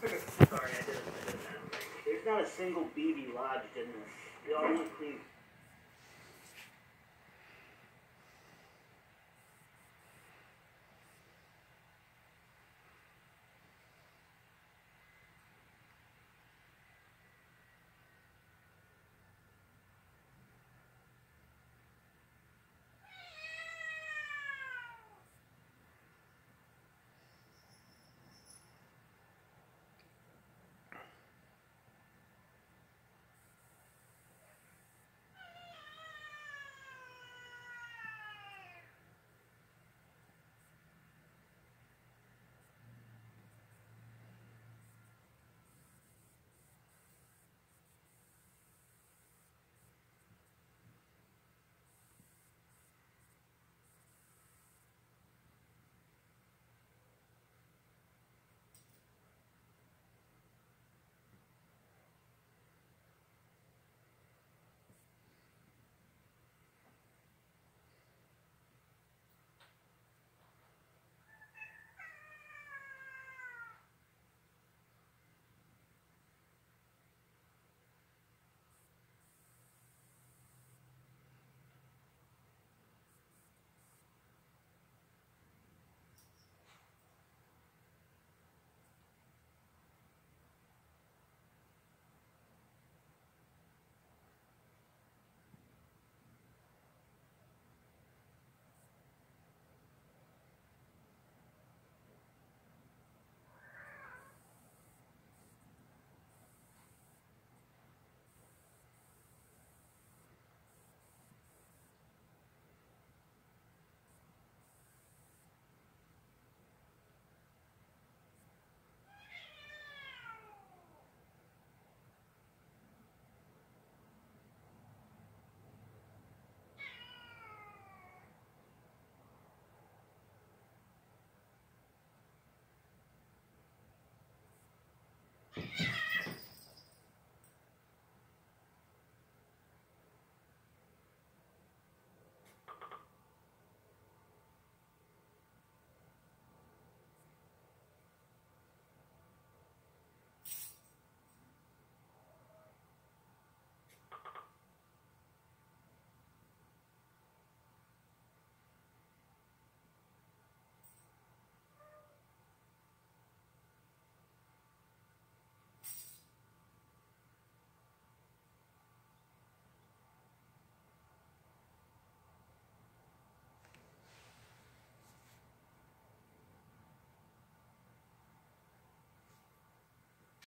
Sorry, I didn't I did. There's not a single BB lodged in this. They all went clean.